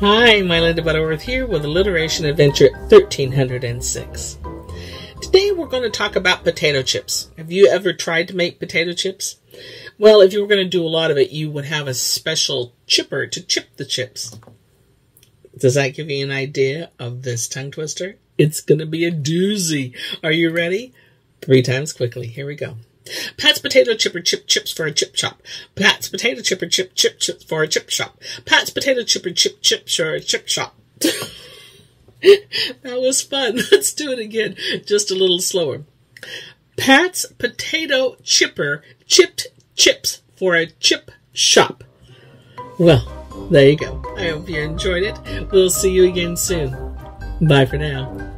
Hi, MyLinda Butterworth here with Alliteration Adventure 1306. Today we're going to talk about potato chips. Have you ever tried to make potato chips? Well, if you were going to do a lot of it, you would have a special chipper to chip the chips. Does that give you an idea of this tongue twister? It's going to be a doozy. Are you ready? Three times quickly. Here we go. Pat's potato chipper chip chips for a chip shop. Pat's potato chipper chip chip chips for a chip shop. Pat's potato chipper chip chips for a chip shop. that was fun. Let's do it again, just a little slower. Pat's potato chipper chipped chips for a chip shop. Well, there you go. I hope you enjoyed it. We'll see you again soon. Bye for now.